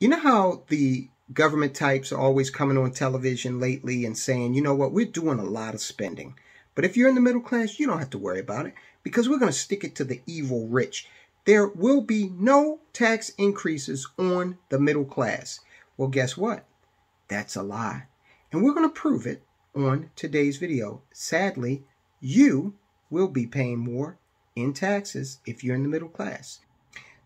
You know how the government types are always coming on television lately and saying, you know what, we're doing a lot of spending. But if you're in the middle class, you don't have to worry about it because we're going to stick it to the evil rich. There will be no tax increases on the middle class. Well, guess what? That's a lie. And we're going to prove it on today's video. Sadly, you will be paying more in taxes if you're in the middle class.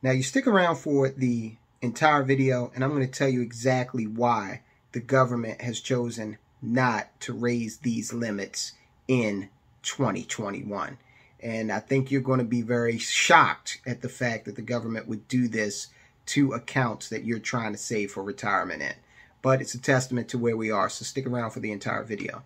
Now, you stick around for the entire video, and I'm going to tell you exactly why the government has chosen not to raise these limits in 2021. And I think you're going to be very shocked at the fact that the government would do this to accounts that you're trying to save for retirement in. But it's a testament to where we are, so stick around for the entire video.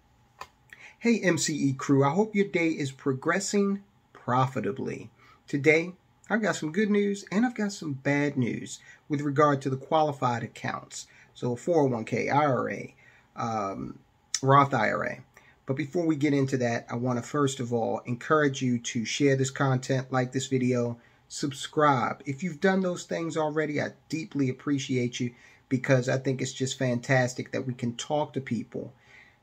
Hey MCE crew, I hope your day is progressing profitably. Today, I've got some good news and I've got some bad news with regard to the qualified accounts. So 401k, IRA, um, Roth IRA. But before we get into that, I want to first of all encourage you to share this content, like this video, subscribe. If you've done those things already, I deeply appreciate you because I think it's just fantastic that we can talk to people.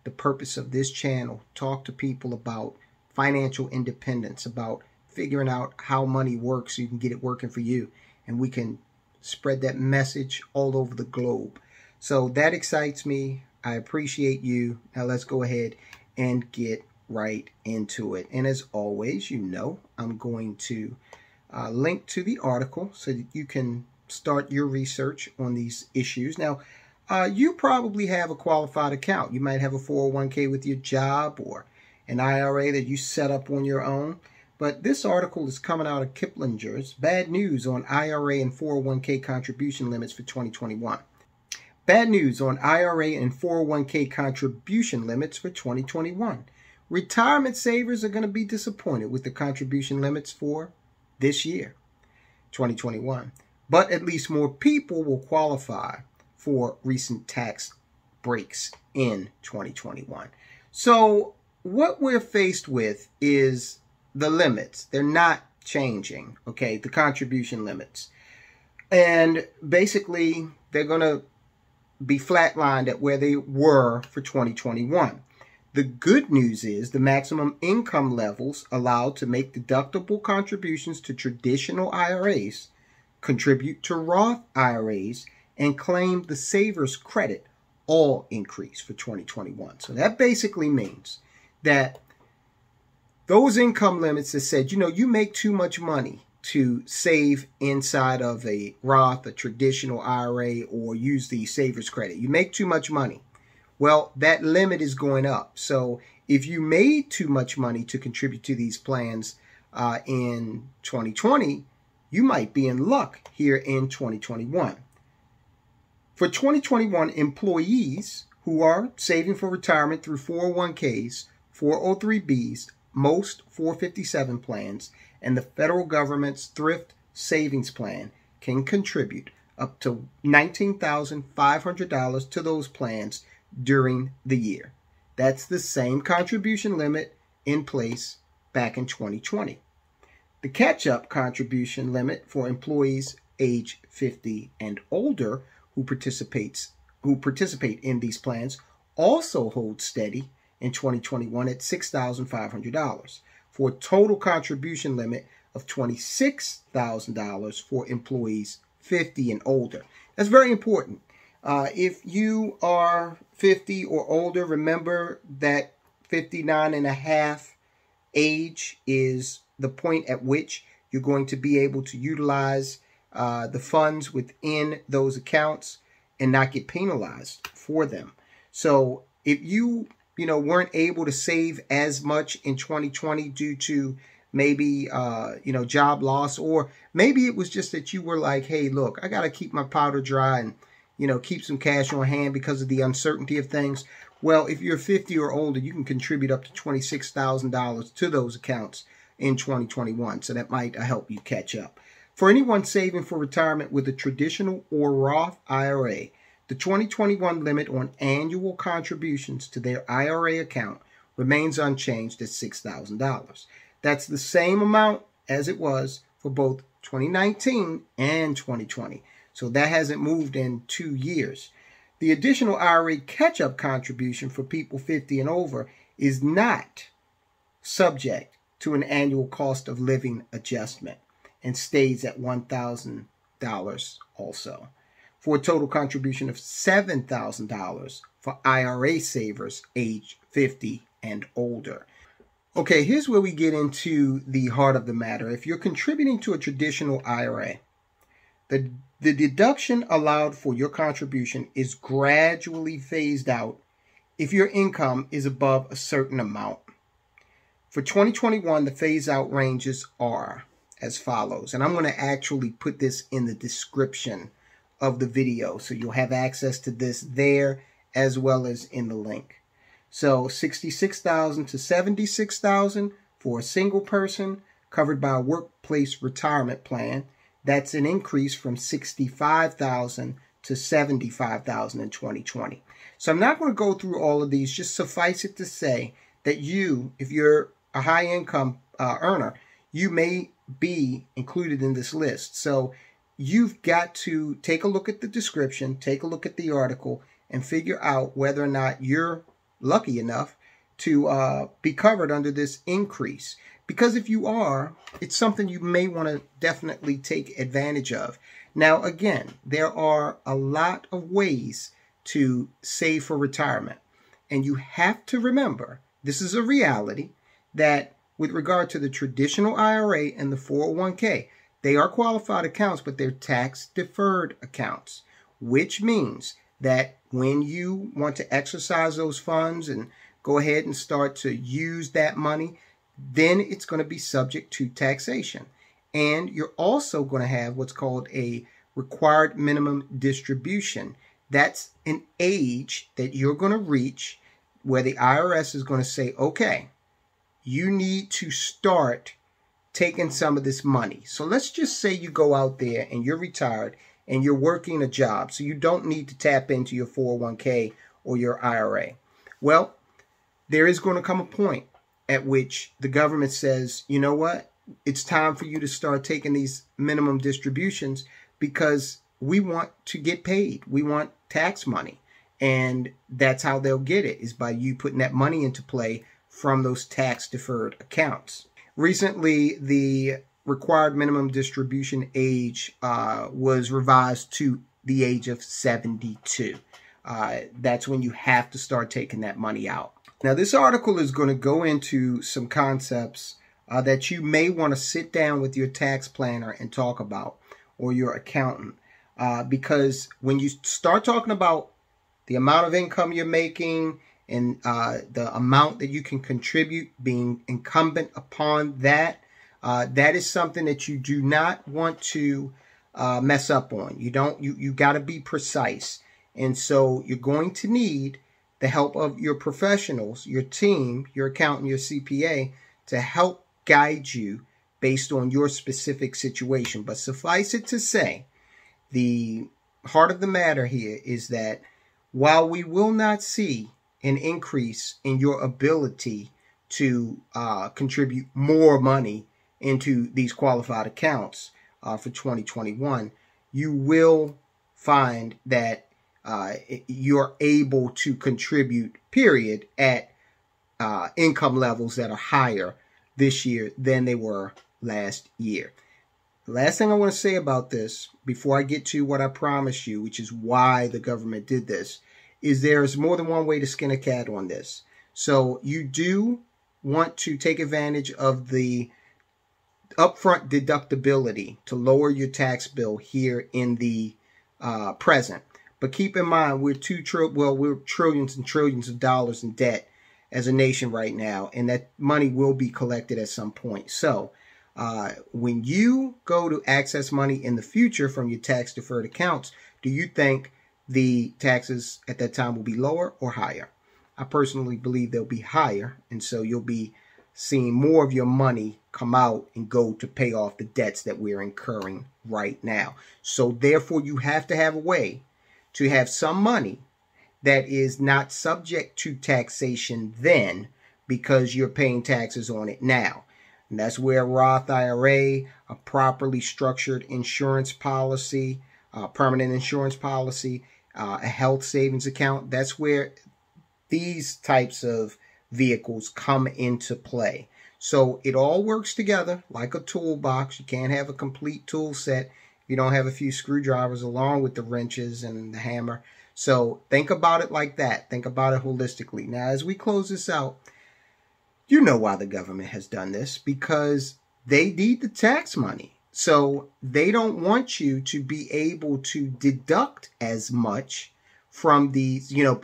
The purpose of this channel, talk to people about financial independence, about figuring out how money works so you can get it working for you. And we can spread that message all over the globe. So that excites me. I appreciate you. Now let's go ahead and get right into it. And as always, you know, I'm going to uh, link to the article so that you can start your research on these issues. Now, uh, you probably have a qualified account. You might have a 401k with your job or an IRA that you set up on your own. But this article is coming out of Kiplinger's Bad News on IRA and 401k contribution limits for 2021. Bad news on IRA and 401k contribution limits for 2021. Retirement savers are going to be disappointed with the contribution limits for this year, 2021. But at least more people will qualify for recent tax breaks in 2021. So, what we're faced with is the limits. They're not changing, okay? The contribution limits. And basically, they're going to be flatlined at where they were for 2021. The good news is the maximum income levels allowed to make deductible contributions to traditional IRAs, contribute to Roth IRAs, and claim the Savers credit all increase for 2021. So that basically means that those income limits that said, you know, you make too much money to save inside of a Roth, a traditional IRA, or use the Savers credit. You make too much money. Well, that limit is going up. So if you made too much money to contribute to these plans uh, in 2020, you might be in luck here in 2021. For 2021, employees who are saving for retirement through 401ks, 403bs, most 457 plans, and the federal government's thrift savings plan can contribute up to $19,500 to those plans during the year. That's the same contribution limit in place back in 2020. The catch up contribution limit for employees age 50 and older who participates who participate in these plans also holds steady in 2021 at $6,500 for a total contribution limit of $26,000 for employees 50 and older. That's very important. Uh, if you are 50 or older, remember that 59 and a half age is the point at which you're going to be able to utilize uh, the funds within those accounts and not get penalized for them. So if you you know, weren't able to save as much in 2020 due to maybe, uh, you know, job loss, or maybe it was just that you were like, hey, look, I got to keep my powder dry and, you know, keep some cash on hand because of the uncertainty of things. Well, if you're 50 or older, you can contribute up to $26,000 to those accounts in 2021. So that might help you catch up. For anyone saving for retirement with a traditional or Roth IRA, the 2021 limit on annual contributions to their IRA account remains unchanged at $6,000. That's the same amount as it was for both 2019 and 2020. So that hasn't moved in two years. The additional IRA catch up contribution for people 50 and over is not subject to an annual cost of living adjustment and stays at $1,000 also, for a total contribution of $7,000 for IRA savers age 50 and older. Okay, here's where we get into the heart of the matter. If you're contributing to a traditional IRA, the, the deduction allowed for your contribution is gradually phased out if your income is above a certain amount. For 2021, the phase out ranges are as follows. And I'm going to actually put this in the description of the video. So you'll have access to this there as well as in the link. So 66,000 to 76,000 for a single person covered by a workplace retirement plan. That's an increase from 65,000 to 75,000 in 2020. So I'm not going to go through all of these. Just suffice it to say that you, if you're a high income uh, earner, you may be included in this list. So you've got to take a look at the description, take a look at the article, and figure out whether or not you're lucky enough to uh, be covered under this increase. Because if you are, it's something you may want to definitely take advantage of. Now, again, there are a lot of ways to save for retirement. And you have to remember this is a reality that with regard to the traditional IRA and the 401k, they are qualified accounts, but they're tax deferred accounts, which means that when you want to exercise those funds and go ahead and start to use that money, then it's going to be subject to taxation. And you're also going to have what's called a required minimum distribution. That's an age that you're going to reach where the IRS is going to say, okay, you need to start taking some of this money. So let's just say you go out there and you're retired and you're working a job, so you don't need to tap into your 401k or your IRA. Well, there is going to come a point at which the government says, you know what? It's time for you to start taking these minimum distributions because we want to get paid. We want tax money. And that's how they'll get it is by you putting that money into play from those tax deferred accounts. Recently, the required minimum distribution age uh, was revised to the age of 72. Uh, that's when you have to start taking that money out. Now, this article is going to go into some concepts uh, that you may want to sit down with your tax planner and talk about or your accountant. Uh, because when you start talking about the amount of income you're making and uh, the amount that you can contribute being incumbent upon that. Uh, that is something that you do not want to uh, mess up on. You don't. You you got to be precise, and so you're going to need the help of your professionals, your team, your accountant, your CPA to help guide you based on your specific situation. But suffice it to say, the heart of the matter here is that while we will not see an increase in your ability to uh, contribute more money into these qualified accounts uh, for 2021, you will find that uh, you're able to contribute, period, at uh, income levels that are higher this year than they were last year. Last thing I want to say about this before I get to what I promised you, which is why the government did this, is there's more than one way to skin a cat on this. So you do want to take advantage of the upfront deductibility to lower your tax bill here in the uh, present. But keep in mind, we're two trillion, well, we're trillions and trillions of dollars in debt as a nation right now, and that money will be collected at some point. So, uh, when you go to access money in the future from your tax deferred accounts, do you think the taxes at that time will be lower or higher. I personally believe they'll be higher, and so you'll be seeing more of your money come out and go to pay off the debts that we're incurring right now. So therefore, you have to have a way to have some money that is not subject to taxation then because you're paying taxes on it now. And that's where Roth IRA, a properly structured insurance policy, uh, permanent insurance policy, uh, a health savings account. That's where these types of vehicles come into play. So it all works together like a toolbox. You can't have a complete tool set if you don't have a few screwdrivers along with the wrenches and the hammer. So think about it like that. Think about it holistically. Now, as we close this out, you know why the government has done this because they need the tax money. So they don't want you to be able to deduct as much from these, you know,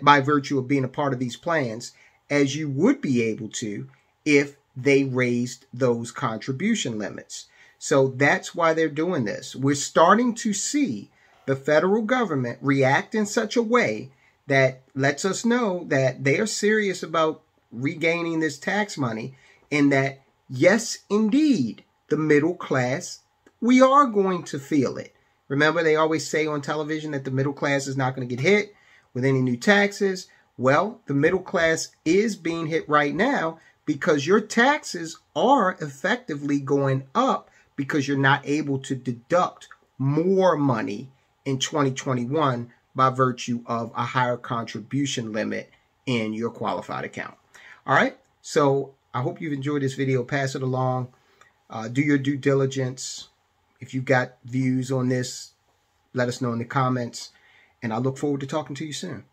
by virtue of being a part of these plans as you would be able to if they raised those contribution limits. So that's why they're doing this. We're starting to see the federal government react in such a way that lets us know that they are serious about regaining this tax money and that, yes, indeed, the middle class, we are going to feel it. Remember, they always say on television that the middle class is not going to get hit with any new taxes. Well, the middle class is being hit right now because your taxes are effectively going up because you're not able to deduct more money in 2021 by virtue of a higher contribution limit in your qualified account. All right, so I hope you've enjoyed this video. Pass it along. Uh, do your due diligence. If you've got views on this, let us know in the comments. And I look forward to talking to you soon.